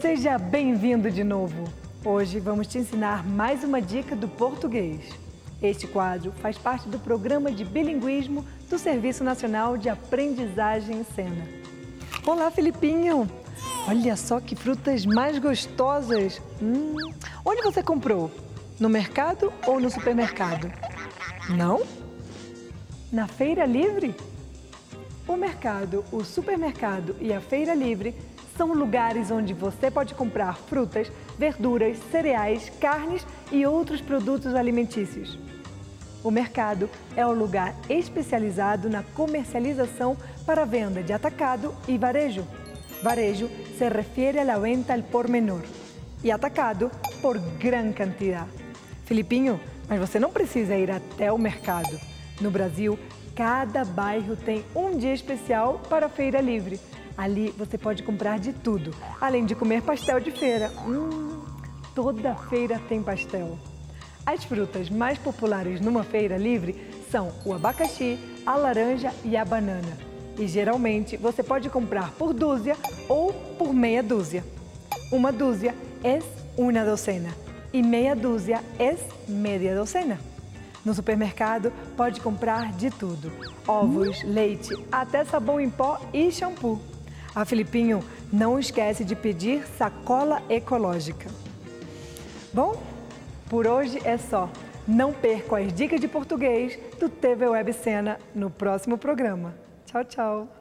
Seja bem-vindo de novo. Hoje vamos te ensinar mais uma dica do português. Este quadro faz parte do programa de bilinguismo do Serviço Nacional de Aprendizagem em Cena. Olá, Filipinho! Olha só que frutas mais gostosas! Hum, onde você comprou? No mercado ou no supermercado? Não? Na feira livre? O mercado, o supermercado e a feira livre são lugares onde você pode comprar frutas, verduras, cereais, carnes e outros produtos alimentícios. O mercado é um lugar especializado na comercialização para venda de atacado e varejo. Varejo se refere à venda al por menor e atacado por gran quantidade. Filipinho, mas você não precisa ir até o mercado. No Brasil, cada bairro tem um dia especial para a feira livre. Ali você pode comprar de tudo, além de comer pastel de feira. Hum, toda feira tem pastel. As frutas mais populares numa feira livre são o abacaxi, a laranja e a banana. E geralmente você pode comprar por dúzia ou por meia dúzia. Uma dúzia é uma docena e meia dúzia é meia docena. No supermercado pode comprar de tudo: ovos, leite, até sabão em pó e shampoo. A Filipinho não esquece de pedir sacola ecológica. Bom, por hoje é só. Não perca as dicas de português do TV Web Cena no próximo programa. Tchau, tchau.